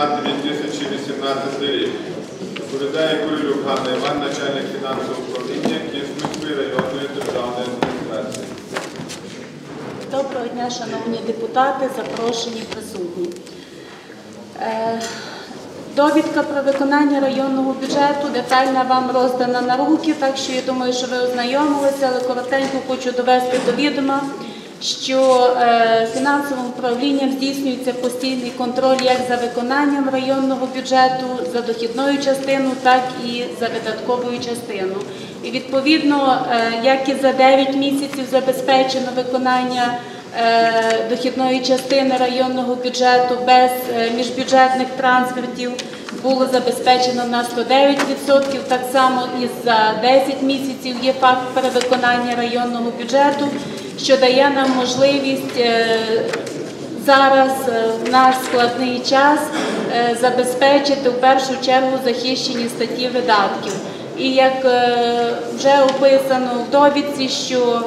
на 2018 рік. Доповідає Курилюк Ганна Іван, начальник фінансового управління Київської районної державної адміністрації. Доброго дня, шановні депутати, запрошені присутні. Е, Довідка про виконання районного бюджету детальна вам роздана на руки, так що я думаю, що ви ознайомилися, але коротенько хочу довести до відома, що е, фінансовим управлінням здійснюється постійний контроль як за виконанням районного бюджету, за дохідною частиною, так і за видатковою частиною. І відповідно, е, як і за 9 місяців забезпечено виконання е, дохідної частини районного бюджету без міжбюджетних трансфертів було забезпечено на 109%. Так само і за 10 місяців є факт перевиконання районного бюджету, що дає нам можливість е, зараз е, в наш складний час е, забезпечити в першу чергу захищені статті видатків. І як вже описано в довідці, що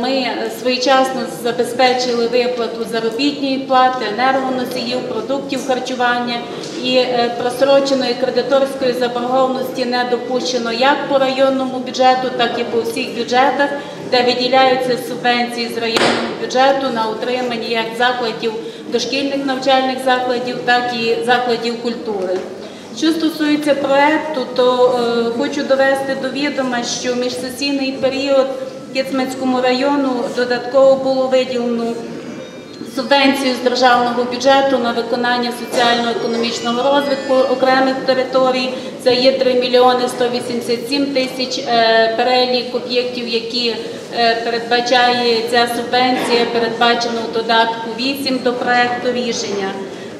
ми своєчасно забезпечили виплату заробітної плати, енергоносіїв, продуктів харчування і е, просроченої кредиторської заборгованості не допущено як по районному бюджету, так і по всіх бюджетах, де виділяються субвенції з районного бюджету на утримання як закладів дошкільних навчальних закладів, так і закладів культури. Що стосується проекту, то е, хочу довести до відома, що міжсесійний період Кіцманському району додатково було виділено субвенцію з державного бюджету на виконання соціально-економічного розвитку окремих територій. Це є 3 мільйони 187 тисяч е, перелік об'єктів, які е, передбачає ця субвенція, передбачено в додатку 8 до проекту рішення.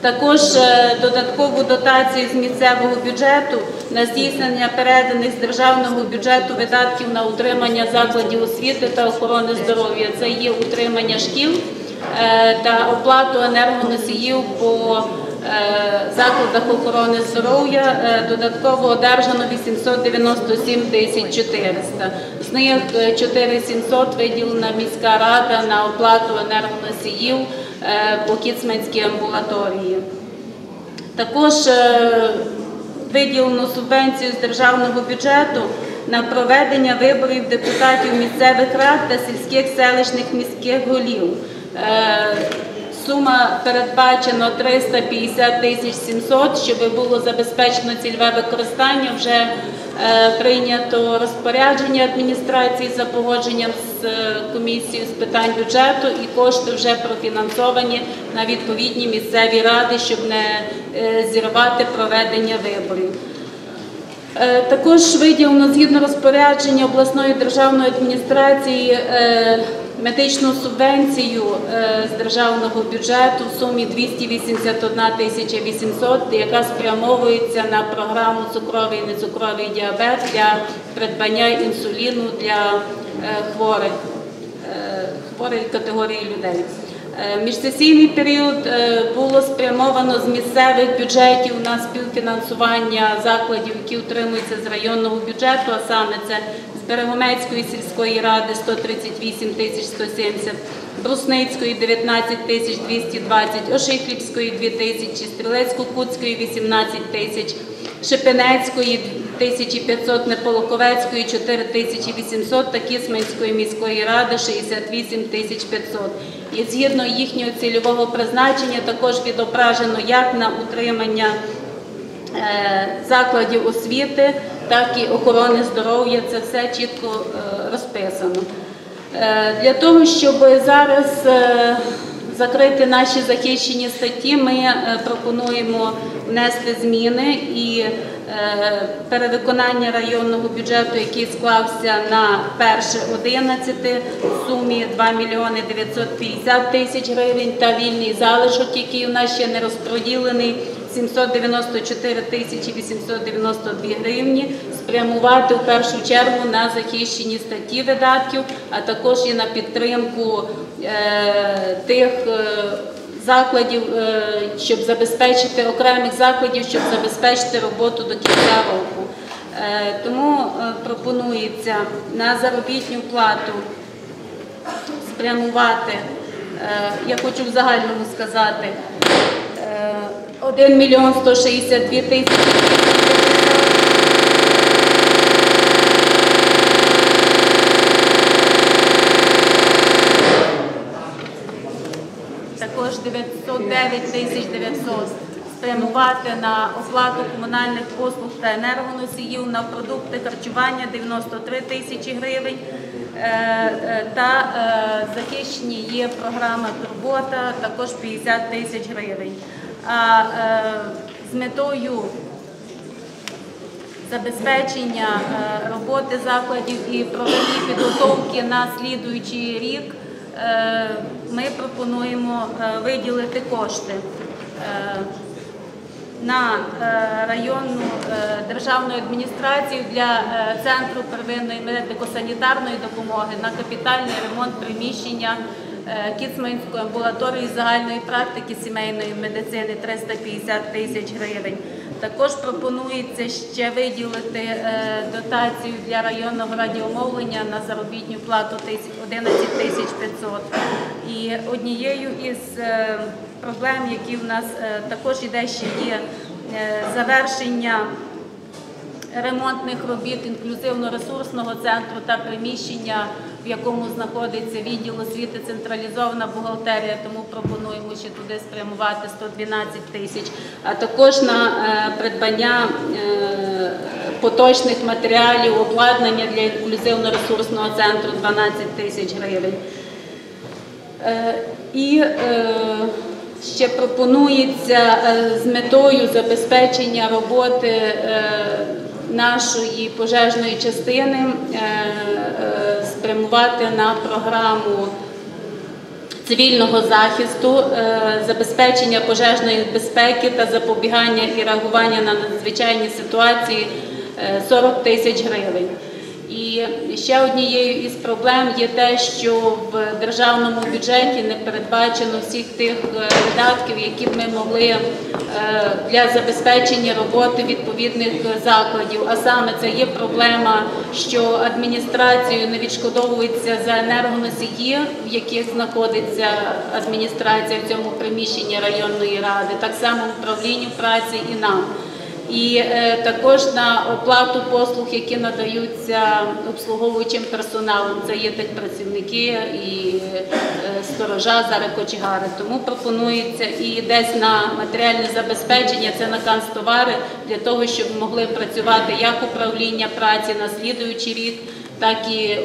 Також е, додаткову дотацію з місцевого бюджету на здійснення переданих з державного бюджету видатків на утримання закладів освіти та охорони здоров'я. Це є утримання шкіл е, та оплату енергоносіїв по е, закладах охорони здоров'я. Додатково одержано 897 тисяч 400. З них е, 4700 виділена міська рада на оплату енергоносіїв по Кіцманській амбулаторії. Також е, виділено субвенцію з державного бюджету на проведення виборів депутатів місцевих рад та сільських селищних міських голів. Е, Сума передбачена 350 тисяч 700, щоб було забезпечено цільове використання. Вже е, прийнято розпорядження адміністрації за погодженням з е, комісією з питань бюджету і кошти вже профінансовані на відповідні місцеві ради, щоб не е, зірвати проведення виборів. Е, Також виділено згідно розпорядження обласної державної адміністрації е, медичну субвенцію е, з державного бюджету в сумі 281 тисяча 800, яка спрямовується на програму цукровий і нецукровий діабет для придбання інсуліну для е, хворих, е, категорії людей. Міжсесійний період було спрямовано з місцевих бюджетів на співфінансування закладів, які утримуються з районного бюджету, а саме це Берегомецької сільської ради 138 тисяч 170, Брусницької 19 тисяч 220, Ошихлівської 2 тисячі, Стрілецько-Кутської 18 тисяч, Шепенецької 1500, Неполоковецької 4800 та Кисменської міської ради 68 тисяч 500. І згідно їхнього цільового призначення також відображено як на утримання е, закладів освіти, так і охорони здоров'я. Це все чітко е, розписано. Е, Для того, щоб зараз е, закрити наші захищені статті, ми пропонуємо внести зміни і перевиконання районного бюджету, який склався на 1.11 в сумі 2 мільйони 950 тисяч гривень та вільний залишок, який у нас ще не розподілений, 794 тисячі 892 гривні, спрямувати в першу чергу на захищені статті видатків, а також і на підтримку е, тих е, закладів, е, щоб забезпечити окремих закладів, щоб забезпечити роботу до кінця року. Тому пропонується на заробітну плату спрямувати, я хочу в загальному сказати, 1 мільйон 162 тисячі. Також 909 тисяч 900 спрямувати на оплату комунальних послуг та енергоносіїв на продукти харчування 93 тисячі гривень. Е, е, Та е, захищені є програма Турбота, також 50 тисяч гривень. А е, з метою забезпечення е, роботи закладів і проведення підготовки на слідуючий рік е, ми пропонуємо виділити кошти на районну державну адміністрацію для центру первинної медико-санітарної допомоги на капітальний ремонт приміщення Кіцманської амбулаторії загальної практики сімейної медицини 350 тисяч гривень. Також пропонується ще виділити е, дотацію для районного радіомовлення на заробітну плату тисяч- 11 тисяч 500. І однією із е, проблем, які в нас е, також іде ще є е, завершення ремонтних робіт інклюзивно-ресурсного центру та приміщення, в якому знаходиться відділ освіти централізована бухгалтерія, тому пропонуємо ще туди спрямувати 112 тисяч, а також на е, придбання е, поточних матеріалів, обладнання для інклюзивно-ресурсного центру 12 тисяч гривень. Е, І ще пропонується з метою забезпечення роботи нашої пожежної частини спрямувати на програму цивільного захисту, е, забезпечення пожежної безпеки та запобігання і реагування на надзвичайні ситуації е, 40 тисяч гривень. І ще однією із проблем є те, що в державному бюджеті не передбачено всіх тих е, видатків, які б ми могли е, для забезпечення роботи відповідних закладів. А саме це є проблема, що адміністрацією не відшкодовується за енергоносії, в яких знаходиться адміністрація в цьому приміщенні районної ради, так само управлінню праці і нам. І е, також на оплату послуг, які надаються обслуговуючим персоналом, це є техпрацівники і е, сторожа, зараз кочегари. Тому пропонується і десь на матеріальне забезпечення, це на канцтовари, для того, щоб могли працювати як управління праці на слідуючий рік, так і е,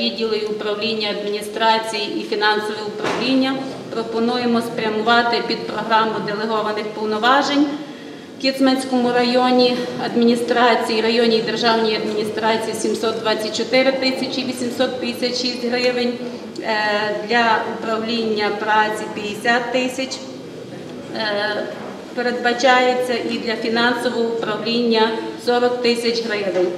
відділи управління адміністрації і фінансове управління. Пропонуємо спрямувати під програму делегованих повноважень. Кіцманському районі адміністрації, районній державній адміністрації 724 тисячі 856 гривень, е, для управління праці 50 тисяч. Е, Передбачається і для фінансового управління 40 тисяч гривень.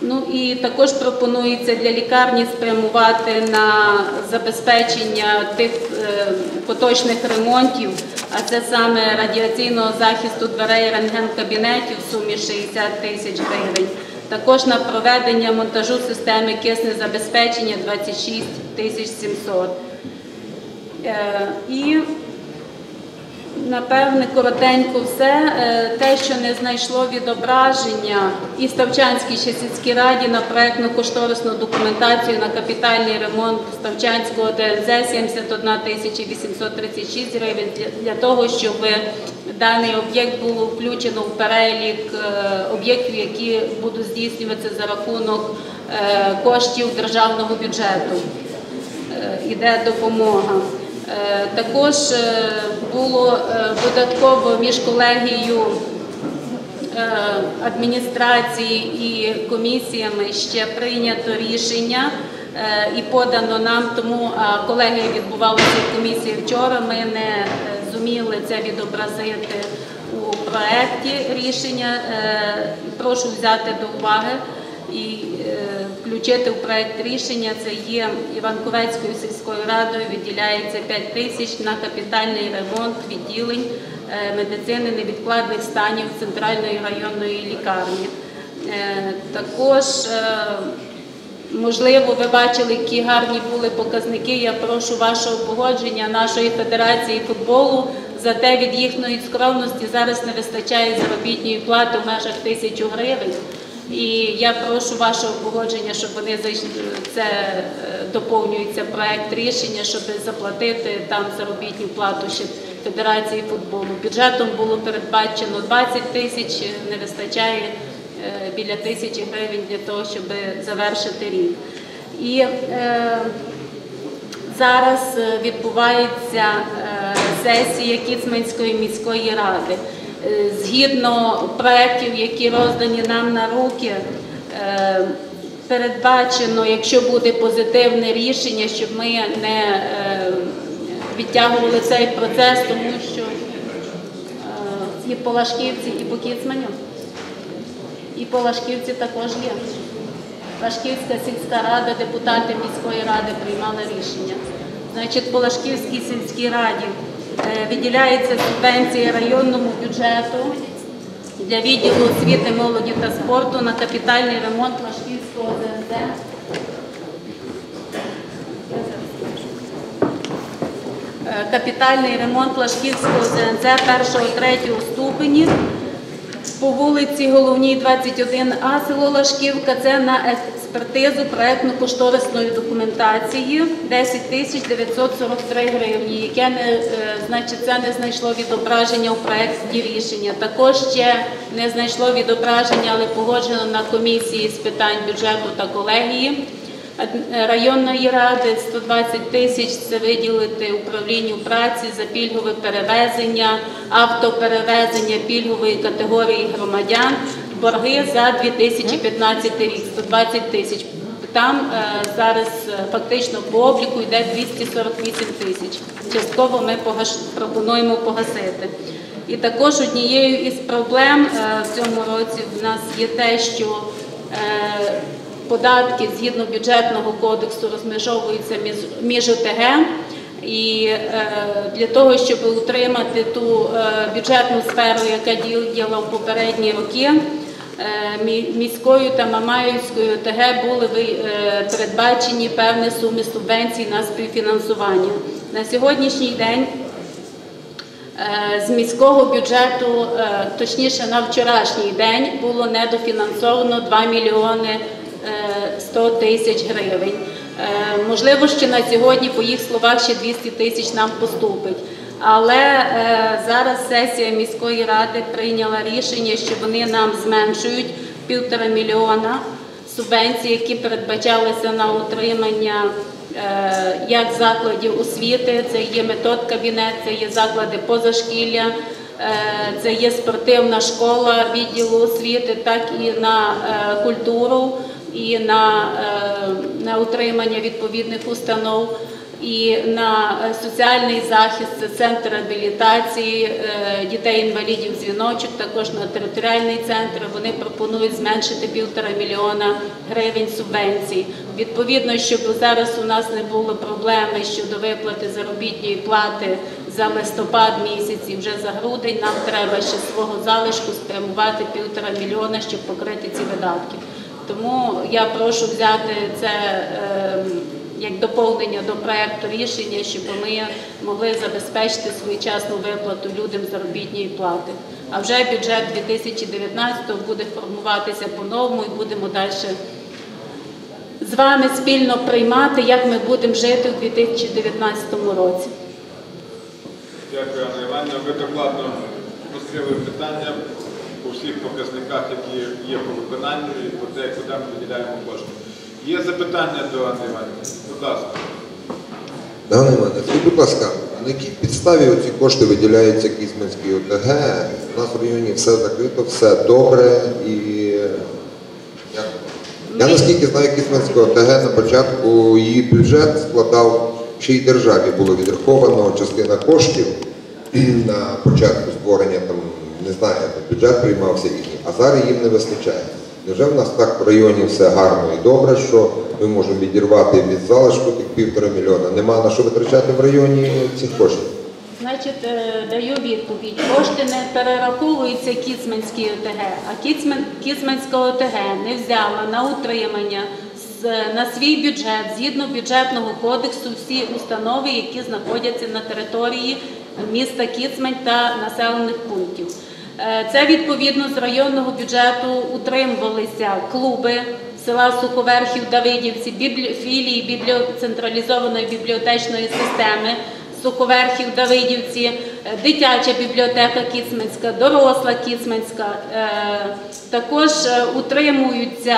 Ну і також пропонується для лікарні спрямувати на забезпечення тих е, поточних ремонтів, а це саме радіаційного захисту дверей рентген-кабінетів в сумі 60 тисяч гривень. Також на проведення монтажу системи киснезабезпечення 26 тисяч 700. Е, І Напевне, коротенько все. Е, Те, що не знайшло відображення і Ставчанській ще сільській раді на проектно-кошторисну документацію на капітальний ремонт Ставчанського ДНЗ 71 тисяча 836 гривень для, того, щоб даний об'єкт було включено в перелік е, об'єктів, які будуть здійснюватися за рахунок е, коштів державного бюджету. Іде допомога. Е, Також е, було е, додатково між колегією адміністрації і комісіями ще прийнято рішення і подано нам, тому а, колегія відбувалася в комісії вчора. Ми не зуміли це відобразити у проекті рішення. Прошу взяти до уваги і включити в проект рішення. Це є Іванковецькою сільською радою виділяється 5 тисяч на капітальний ремонт відділень е, медицини невідкладних станів центральної районної лікарні. Е, Також е, Можливо, ви бачили, які гарні були показники. Я прошу вашого погодження нашої федерації футболу зате від їхньої скромності зараз не вистачає заробітної плати в межах тисячу гривень. І я прошу вашого погодження, щоб вони зайшли, це е, доповнюється проект рішення, щоб заплатити там заробітну плату ще Федерації футболу. Бюджетом було передбачено 20 тисяч, не вистачає е, біля тисячі гривень для того, щоб завершити рік. І е, Зараз е, відбувається сесія Кіцманської міської ради. Е, Згідно проєктів, які роздані нам на руки, е, передбачено, якщо буде позитивне рішення, щоб ми не е, відтягували цей процес, тому що і по Лашківці, і по Кіцманю, і по Лашківці також є. Лашківська сільська рада, депутати міської ради приймали рішення. Значить, по Лашківській сільській раді виділяється субвенція районному бюджету для відділу освіти, молоді та спорту на капітальний ремонт Лашківського ЗНЗ. Е, Капітальний ремонт Лашківського ЗНЗ першого-третього ступені по вулиці Головній 21А, село Лашківка, це на експертизу проектно-кошторисної документації 10 тисяч 943 гривні, яке не, е, значить, це не знайшло відображення у проекті рішення. Також ще не знайшло відображення, але погоджено на комісії з питань бюджету та колегії. Ад- Районної ради 120 тисяч це виділити управлінню праці за пільгове перевезення, автоперевезення пільгової категорії громадян, борги за 2015 рік 120 тисяч. Там е, зараз е, фактично по обліку йде 248 тисяч. Частково ми пропонуємо погасити. І також однією із проблем е, в цьому році в нас є те, що е, податки згідно бюджетного кодексу розмежовуються між, ОТГ. І е, для того, щоб утримати ту е, бюджетну сферу, яка діяла в попередні роки, е, міською та Мамаївською ОТГ були передбачені певні суми субвенцій на співфінансування. На сьогоднішній день З міського бюджету, точніше на вчорашній день, було недофінансовано 2 мільйони 100 тисяч гривень. Е, Можливо, що на сьогодні, по їх словах, ще 200 тисяч нам поступить. Але е, зараз сесія міської ради прийняла рішення, що вони нам зменшують півтора мільйона субвенцій, які передбачалися на утримання е, як закладів освіти, це є метод кабінет, це є заклади позашкілля, е, це є спортивна школа відділу освіти, так і на е, культуру, і на, е, на утримання відповідних установ. І на е, соціальний захист це центр реабілітації е, дітей-інвалідів дзвіночок, також на територіальний центр. Вони пропонують зменшити півтора мільйона гривень субвенцій. Відповідно, щоб зараз у нас не було проблеми щодо виплати заробітної плати за листопад місяць і вже за грудень, нам треба ще свого залишку спрямувати півтора мільйона, щоб покрити ці видатки. Тому я прошу взяти це. ем, як доповнення до проекту рішення, щоб ми могли забезпечити своєчасну виплату людям заробітної плати. А вже бюджет 2019 буде формуватися по-новому і будемо далі з вами спільно приймати, як ми будемо жити у 2019 році. Дякую, Анна Іванівна. Ви докладно розкрили питання всіх показниках, які є по виконанню і по те, куди ми виділяємо кошти. Є запитання до Анни Іванівни? Будь ласка. Дане мене, скажіть, будь ласка, на якій підставі ці кошти виділяються Кізьминській ОТГ? У нас в районі все закрито, все добре і як? Я наскільки знаю, Кізьминська ОТГ на початку її бюджет складав, ще й державі було відраховано частина коштів на початку створення там, не знаю, бюджет приймався їхній, а зараз їм не вистачає. Невже в нас так в районі все гарно і добре, що ми можемо відірвати від залишку тих півтора мільйона? Нема на що витрачати в районі цих коштів? Значить, е, даю відповідь. Кошти не перераховуються Кіцманській ОТГ, а Кіцман, Кіцманська ОТГ не взяла на утримання на свій бюджет згідно бюджетного кодексу всі установи, які знаходяться на території міста Кіцмань та населених пунктів. Е, Це відповідно з районного бюджету утримувалися клуби села Суховерхів Давидівці, філії централізованої бібліотечної системи Суховерхів Давидівці, е, дитяча бібліотека Кіцманська, доросла Кіцманська. Е, Також утримуються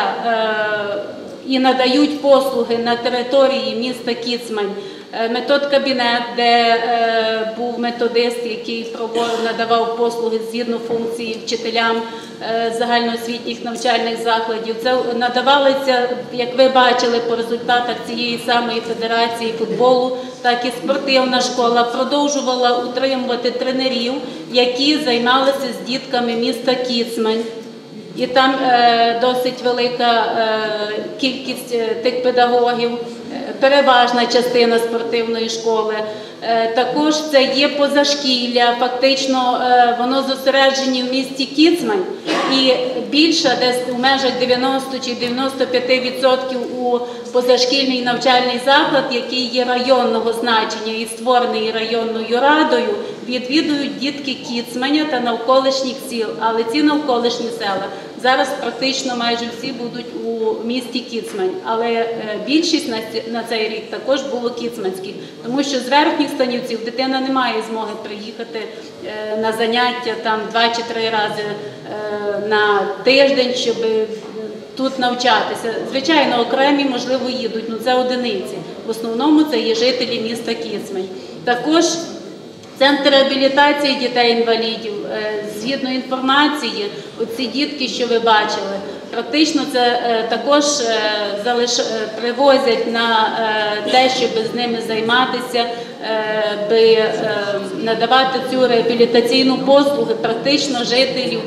і надають послуги на території міста Кіцмань. Е, Метод кабінет, де е, був методист, який надавав послуги згідно функції вчителям е, загальноосвітніх навчальних закладів. Це надавалося, як ви бачили, по результатах цієї самої федерації футболу, так і спортивна школа продовжувала утримувати тренерів, які займалися з дітками міста Кіцмань. І там досить велика кількість тих педагогів, переважна частина спортивної школи. Е, також це є позашкілля, фактично е, воно зосереджені в місті Кіцмань і більше десь у межах 90 чи 95% у позашкільний навчальний заклад, який є районного значення і створений районною радою, відвідують дітки Кіцманя та навколишніх сіл. Але ці навколишні села зараз практично майже всі будуть у місті Кіцмань. Але е, більшість на цей рік також було кіцманських, тому що з верхніх станівців дитина не має змоги приїхати е, на заняття там два чи три рази е, на тиждень, щоб тут навчатися. Звичайно, окремі, можливо, їдуть, але це одиниці. В основному це є жителі міста Кіцмань. Також Центр реабілітації дітей-інвалідів, е, згідно інформації, оці дітки, що ви бачили, практично це е, також е, залиш... привозять на те, щоб з ними займатися, би надавати цю реабілітаційну послугу практично жителів.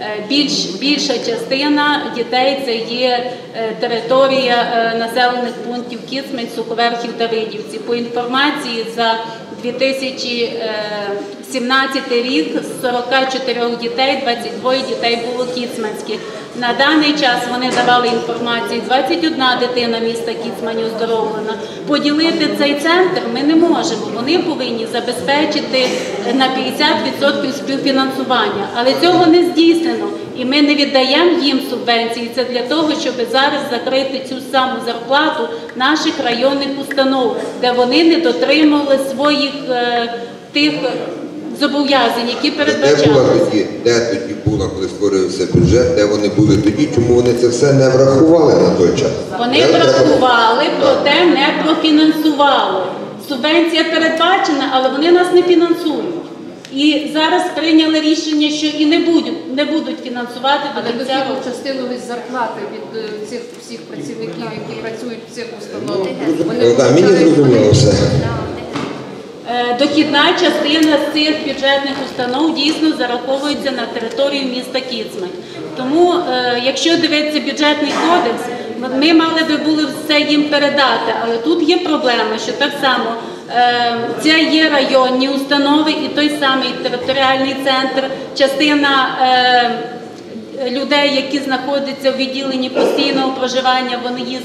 Е, Більш, більша частина дітей це є е, територія е, населених пунктів Кіцмень, Суховерхів, ридівці. По інформації за 2017 рік з 44 дітей 22 дітей було кіцманських. На даний час вони давали інформацію. 21 дитина міста Кіцмань оздоровлена. Поділити цей центр ми не можемо. Вони повинні забезпечити на 50% співфінансування, але цього не здійснено. І ми не віддаємо їм субвенції. Це для того, щоб зараз закрити цю саму зарплату наших районних установ, де вони не дотримували своїх е, тих зобов'язань, які Де була передбачали. тоді, де тоді була, коли створився бюджет, де вони були тоді, чому вони це все не врахували на той час? Вони Де врахували, проте не профінансували. Субвенція передбачена, але вони нас не фінансують. І зараз прийняли рішення, що і не будуть, не будуть фінансувати до кінця року. частину від зарплати від е, цих всіх працівників, які працюють в цих установах. Ну, так, мені зрозуміло вони- все. Е, Дохідна частина з цих бюджетних установ дійсно зараховується на територію міста Кіцмань. Тому, е, якщо дивитися бюджетний кодекс, ми мали би були все їм передати, але тут є проблема, що так само е, це є районні установи і той самий територіальний центр, частина. людей, які знаходяться в відділенні постійного проживання, вони є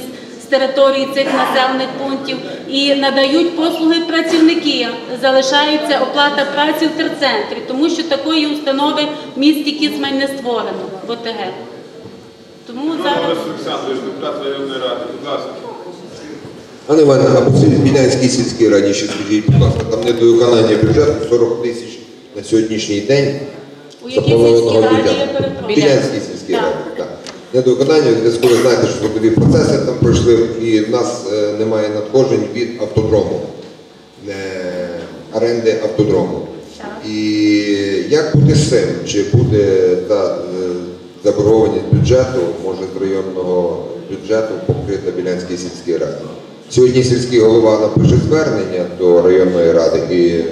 з території цих населених пунктів і надають послуги працівники. Залишається оплата праці в терцентрі, тому що такої установи в місті Кіцмань не створено в ОТГ. Тому зараз. Олександрович, депутат районної ради, будь ласка. Пане Іване, а по Білянській сільській раді ще скажіть, будь ласка, там недовиконання бюджету 40 тисяч на сьогоднішній день. У якій запланованого сільській раді, бюджету. я перепрошую? Білянській сільській Так. раді. Недовиконання в зв'язку, ви знаєте, що трудові процеси там пройшли, і в нас е, немає надходжень від автодрому, е, оренди автодрому. І як буде з цим? Чи буде та е, заборгованість бюджету, може з районного бюджету покрита Білянській сільській раді? Сьогодні сільський голова напише звернення до районної ради, і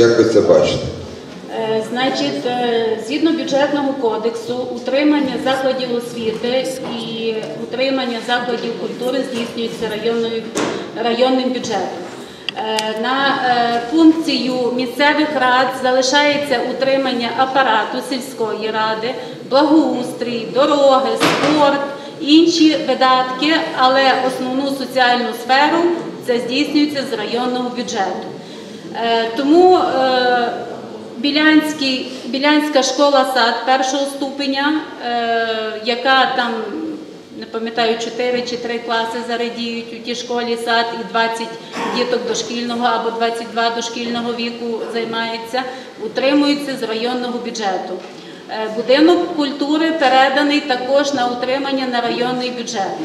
як ви це бачите? Значить, е, згідно бюджетного кодексу, утримання закладів освіти і утримання закладів культури здійснюється районною, районним бюджетом. Е, На е, функцію місцевих рад залишається утримання апарату сільської ради, благоустрій, дороги, спорт, інші видатки, але основну соціальну сферу це здійснюється з районного бюджету. Тому Білянський, Білянська школа сад першого ступеня, е, яка там, не пам'ятаю, 4 чи 3 класи зарадіють у тій школі сад і 20 діток дошкільного або 22 дошкільного віку займається, утримуються з районного бюджету. Е, Будинок культури переданий також на утримання на районний бюджет.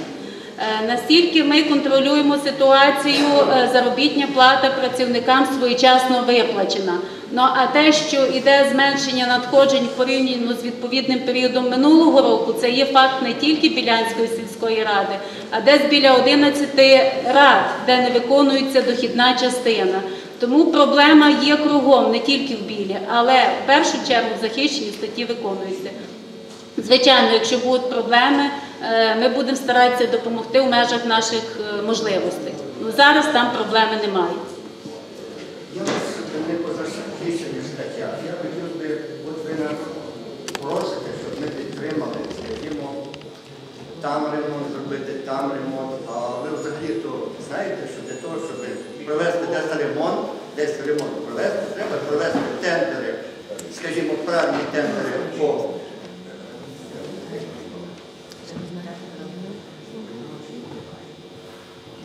Е, Настільки ми контролюємо ситуацію, е, заробітня плата працівникам своєчасно виплачена. Ну а те, що йде зменшення надходжень порівняно з відповідним періодом минулого року, це є факт не тільки Білянської сільської ради, а десь біля 11 рад, де не виконується дохідна частина. Тому проблема є кругом, не тільки в білі, але в першу чергу захищені статті виконуються. Звичайно, якщо будуть проблеми, е, ми будемо старатися допомогти в межах наших е, можливостей. Ну, зараз там проблеми немає. Я вас не по захищенню стаття. Я хотів би, от ви нас просите, щоб ми підтримали, скажімо, там ремонт зробити, там ремонт. А ви взагалі то знаєте, що для того, щоб провести десь ремонт, десь ремонт провести, треба провести тендери, скажімо, правильні тендери по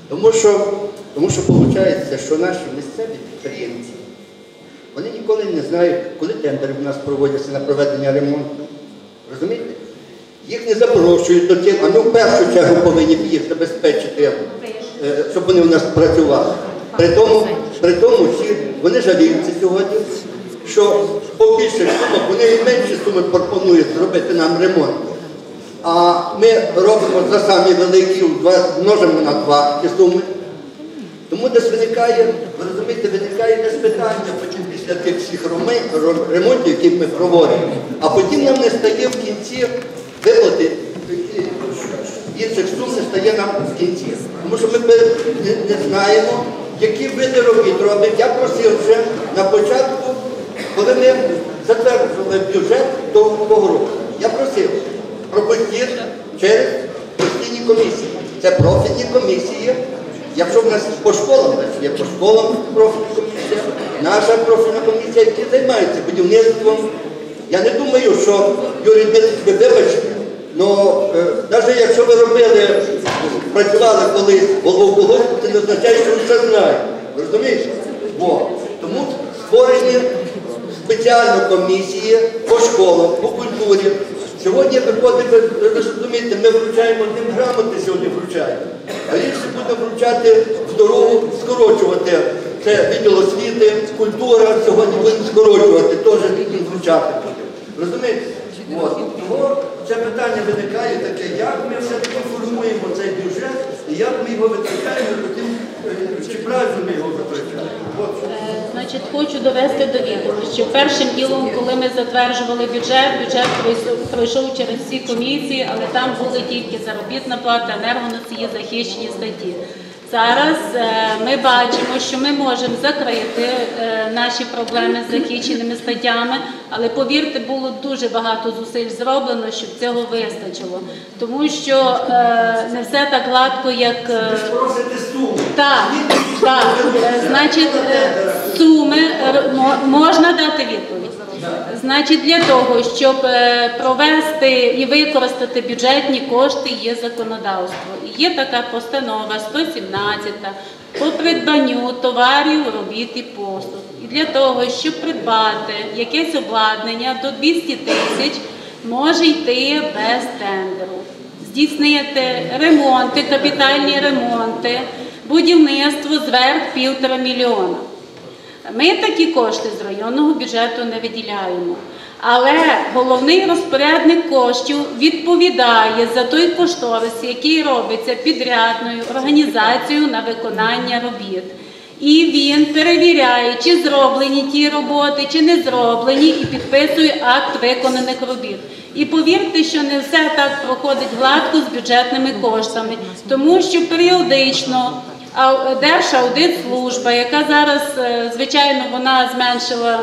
Тому що, тому що виходить, що наші місцеві підприємці, вони ніколи не знають, коли тендери в нас проводяться на проведення ремонту. Їх не запрошують до тих, ми в першу чергу повинні їх забезпечити, е, щоб вони у нас працювали. При тому, при тому всі вони жаліються сьогодні, що по більших сумах вони і менші суми пропонують зробити нам ремонт. А ми робимо за самі великі, в множимо на два ті суми. Тому десь виникає, ви розумієте, виникає десь питання потім після тих всіх ремонтів, які ми проводимо. А потім нам не стає в кінці виплати інших сум стає нам в кінці. Тому що ми не, знаємо, які види робіт робить. Я просив вже на початку, коли ми затверджували бюджет того року. Я просив пропустити через постійні комісії. Це профільні комісії. Якщо в нас по школам, є по школам профільна комісія, наша профільна комісія, які займаються будівництвом. Я не думаю, що Юрій Дмитрович, ви але навіть якщо ви робили, працювали колись голову колгоспу, це не означає, що ви все знаєте. Ви Розумієте? Во. Тому створені спеціально комісії по школам, по культурі. Сьогодні виходить, ви ви розумієте, ми вручаємо одним грамоти сьогодні вручаємо, а інші буде вручати в дорогу, скорочувати. Це відділ освіти, культура сьогодні будемо скорочувати, теж вручати будемо. Розумієте? Тому це питання виникає таке, як ми все-таки формуємо цей бюджет і як ми його витрачаємо, потім, е, чи правильно ми його витрачаємо. Е, Значить, хочу довести до відома, що першим ділом, коли ми затверджували бюджет, бюджет пройшов через всі комісії, але там були тільки заробітна плата, енергоносії, захищені статті. Зараз е, ми бачимо, що ми можемо закрити е, наші проблеми з захищеними статтями, але повірте, було дуже багато зусиль зроблено, щоб цього вистачило. Тому що е, не все так гладко, як. так, так. Значить, суми можна дати відповідь. Значить, для того, щоб е, провести і використати бюджетні кошти, є законодавство. Є така постанова 117 по придбанню товарів, робіт і послуг. І для того, щоб придбати якесь обладнання до 200 тисяч, може йти без тендеру здійснити ремонти, капітальні ремонти, будівництво зверх півтора мільйона. Ми такі кошти з районного бюджету не виділяємо. Але головний розпорядник коштів відповідає за той кошторис, який робиться підрядною організацією на виконання робіт. І він перевіряє, чи зроблені ті роботи, чи не зроблені, і підписує акт виконаних робіт. І повірте, що не все так проходить гладко з бюджетними коштами, тому що періодично Держаудитслужба, яка зараз, е, звичайно, вона зменшила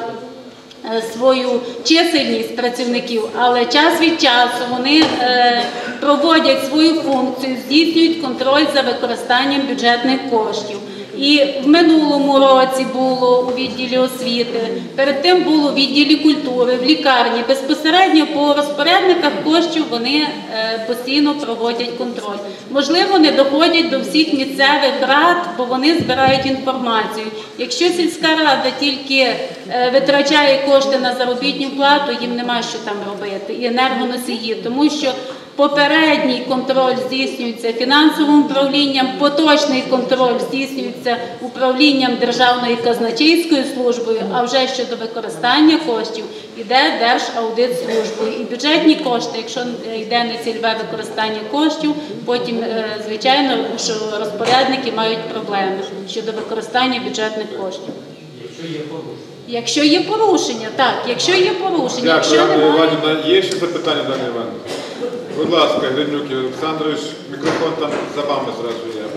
е, свою чисельність працівників, але час від часу вони е, проводять свою функцію, здійснюють контроль за використанням бюджетних коштів. І в минулому році було у відділі освіти, перед тим було у відділі культури, в лікарні. Безпосередньо по розпорядниках коштів вони е, постійно проводять контроль. Можливо, не доходять до всіх місцевих рад, бо вони збирають інформацію. Якщо сільська рада тільки е, витрачає кошти на заробітну плату, їм нема що там робити, і енергоносії, тому що Попередній контроль здійснюється фінансовим управлінням, поточний контроль здійснюється управлінням Державної казначейської службою, а вже щодо використання коштів йде Держаудитслужбою. І бюджетні кошти, якщо йде нецільове використання коштів, потім, е, звичайно, що розпорядники мають проблеми щодо використання бюджетних коштів. Якщо є порушення, так, якщо є порушення, Дякую, якщо немає. Є ще запитання, Дана Іванівна? Будь ласка, Гринюк Олександрович, мікрофон там за вами зразу є. Я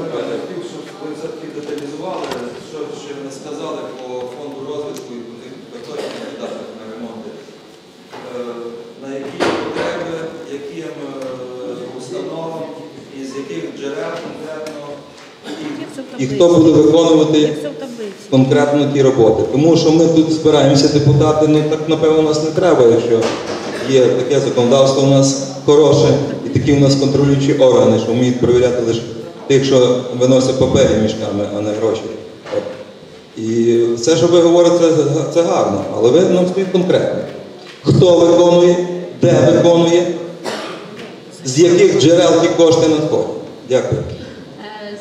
хотів, щоб ви все-таки деталізували, що ще не сказали по фонду розвитку і по тих поточних видатках на ремонти. Е, На які потреби, яким е, установам, і з яких джерел конкретно, і хто буде виконувати конкретно ті роботи. Тому що ми тут збираємося депутати, ну так напевно нас не треба, якщо є таке законодавство у нас хороше і такі у нас контролюючі органи, що вміють перевіряти лише тих, що виносять папері мішками, а не гроші. І все, що ви говорите, це, це гарно, але ви нам скажіть конкретно. Хто виконує, де виконує, з яких джерел ті кошти надходять. Дякую.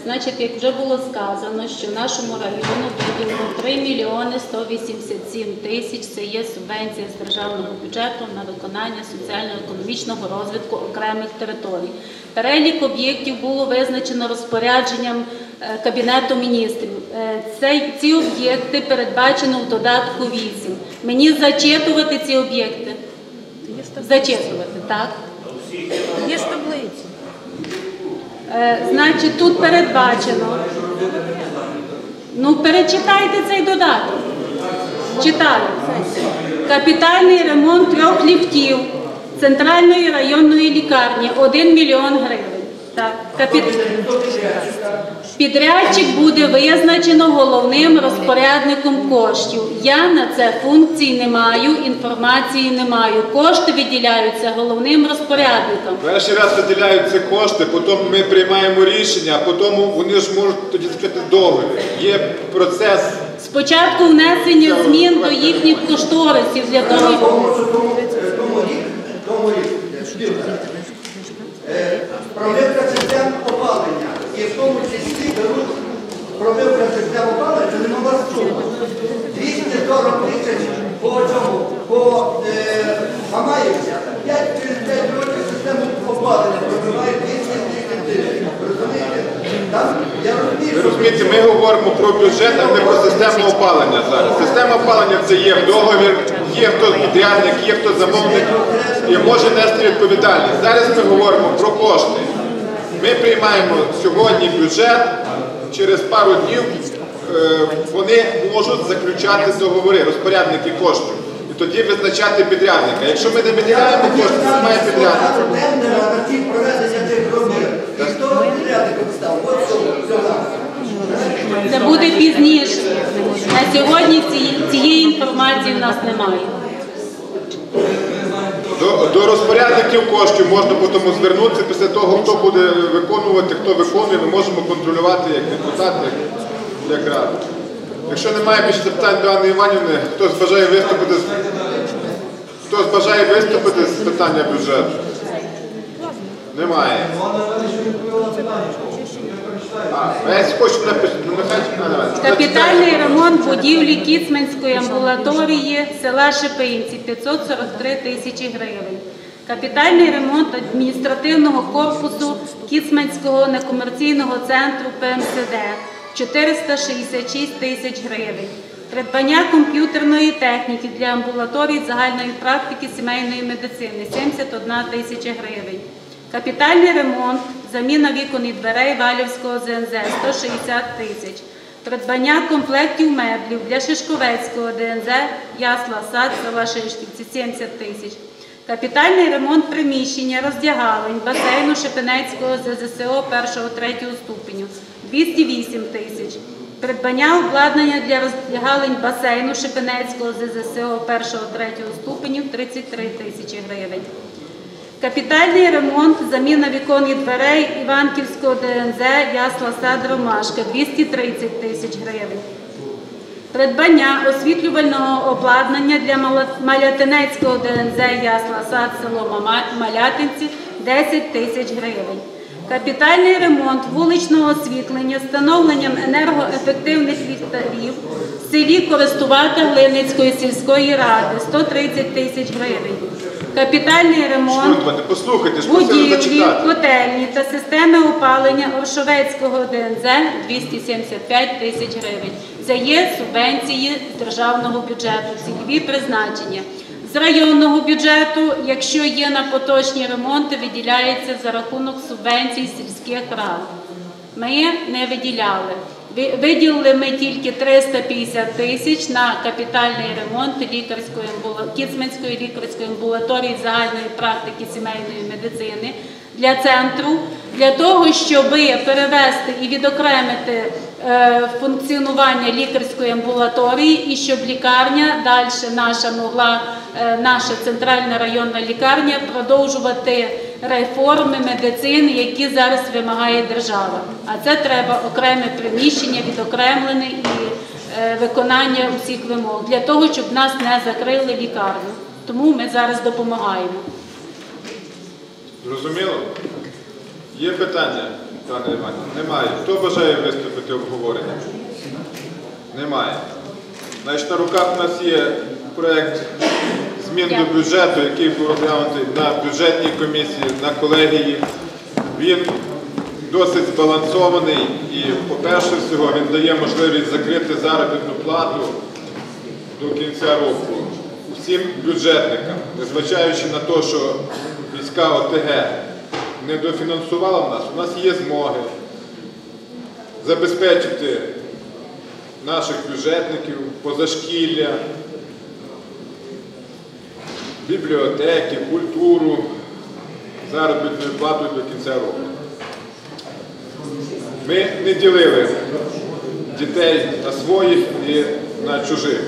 Значить, як вже було сказано, що нашому району виділено 3 мільйони 187 тисяч. Це є субвенція з державного бюджету на виконання соціально-економічного розвитку окремих територій. Перелік об'єктів було визначено розпорядженням е, Кабінету міністрів. Е, ці об'єкти передбачено в додатку 8. Мені зачитувати ці об'єкти? Зачитувати, так? Є. Е, Значить, тут передбачено. Ну, перечитайте цей додаток. Читали. Капітальний ремонт трьох ліфтів центральної районної лікарні 1 мільйон гривень. Так. Капі... Підрядчик буде визначено головним розпорядником коштів. Я на це функцій не маю, інформації не маю. Кошти виділяються головним розпорядником. Перший раз виділяються кошти, потім ми приймаємо рішення, а потім вони ж можуть тоді заключити договір. Є процес. Спочатку внесення змін до їхніх кошторисів для того, Тому тому, тому рік, тому рік, проливка систем опалення. І в тому числі беруть проливка систем опалення, це немала сума. 240 тисяч по цьому, по е, Мамаївці. 5 через 5 років систему опалення пробивають 200 тисяч. Розумієте? Там, я розумію, Ви що розумієте, ми говоримо про бюджет, а не про систему опалення зараз. Система опалення це є договір, є хто підрядник, є хто замовник і може нести відповідальність. Зараз ми говоримо про кошти. Ми приймаємо сьогодні бюджет, через пару днів е, вони можуть заключати договори, розпорядники коштів. І тоді визначати підрядника. Якщо ми не виділяємо кошти? От що, все. це буде пізніше. На сьогодні цієї інформації в нас немає. До, до розпорядників коштів можна потім звернутися після того, хто буде виконувати, хто виконує, ми можемо контролювати як депутати, як рада. Якщо немає більше запитань до Анни Іванівни, хтось бажає виступити з хтось бажає виступити з питання бюджету? Немає. Капітальний ремонт будівлі Кіцманської амбулаторії села Шепинці 543 тисячі гривень. Капітальний ремонт адміністративного корпусу Кіцманського некомерційного центру ПМСД 466 тисяч гривень. Придбання комп'ютерної техніки для амбулаторій загальної практики сімейної медицини 71 тисяча гривень. Капітальний ремонт, заміна вікон і дверей Валівського ЗНЗ 160 тисяч. Придбання комплектів меблів для Шишковецького ДНЗ Ясла Сад села Шишківці 70 тисяч. Капітальний ремонт приміщення роздягалень басейну Шепенецького ЗЗСО 1-3 ступеню 208 тисяч. Придбання обладнання для роздягалень басейну Шепенецького ЗЗСО 1-3 ступенів 33 тисячі гривень. Капітальний ремонт, заміна вікон і дверей Іванківського ДНЗ Ясла Сад Ромашка 230 тисяч гривень. Придбання освітлювального обладнання для Малятинецького ДНЗ Ясла Сад село Малятинці 10 тисяч гривень. Капітальний ремонт вуличного освітлення встановленням енергоефективних ліхтарів в селі користувата Глиницької сільської ради 130 тисяч гривень. Капітальний ремонт Що послухайте, ж просили будівлі, зачитати. котельні та системи опалення Оршовецького ДНЗ 275 тисяч гривень. Це є субвенції з державного бюджету, цільові призначення. З районного бюджету, якщо є на поточні ремонти, виділяється за рахунок субвенцій сільських рад. Ми не виділяли. Ви- Виділили ми тільки 350 тисяч на капітальний ремонт лікарської Кіцманської лікарської амбулаторії загальної практики сімейної медицини для центру, для того, щоб перевести і відокремити е, функціонування лікарської амбулаторії, і щоб лікарня далі наша могла, е, наша центральна районна лікарня продовжувати реформи медицини, які зараз вимагає держава. А це треба окреме приміщення, відокремлене і е, виконання усіх вимог для того, щоб нас не закрили лікарню. Тому ми зараз допомагаємо. Зрозуміло? Є питання, пане Іване? Немає. Хто бажає виступити в обговоренні? Немає. Значить, на руках у нас є проєкт змін до бюджету, який був розглянутий на бюджетній комісії, на колегії. Він досить збалансований і, по-перше, всього, він дає можливість закрити заробітну плату до кінця року всім бюджетникам, незважаючи на те, що війська ОТГ не дофінансувала нас, у нас є змоги забезпечити наших бюджетників, позашкілля, бібліотеки, культуру заробітною платою до кінця року. Ми не ділили дітей на своїх і на чужих.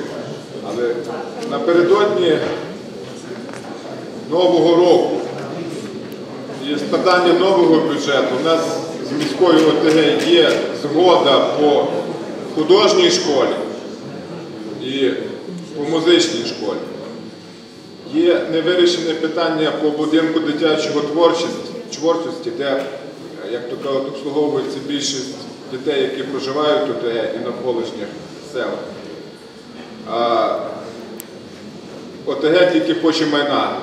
Але напередодні Нового року і питання нового бюджету у нас з міською ОТГ є згода по художній школі і по музичній школі. Є невирішене питання по будинку дитячого творчості, де, е, як то кажуть, обслуговується більшість дітей, які проживають у ОТГ і навколишніх селах. ОТГ тільки хоче майна,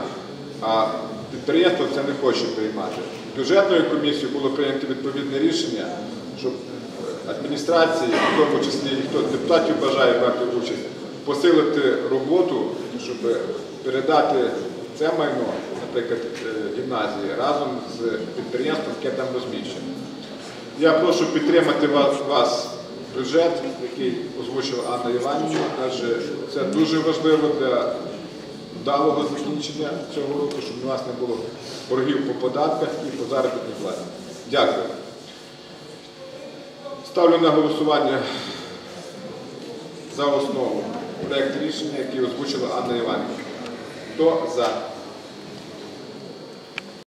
а підприємство це не хоче приймати. Бюджетною комісією було прийнято відповідне рішення, щоб е, адміністрації, в тому числі і хто депутатів бажає брати участь, посилити роботу, щоб передати це майно, наприклад, е, гімназії, разом з підприємством, яке там розміщено. Я прошу підтримати вас, вас бюджет, який озвучила Анна Іванівна, адже це дуже важливо для вдалого закінчення цього року, щоб у нас не було боргів по податках і по заробітній платі. Дякую. Ставлю на голосування за основу проєкт рішення, який озвучила Анна Іванівна. Хто за?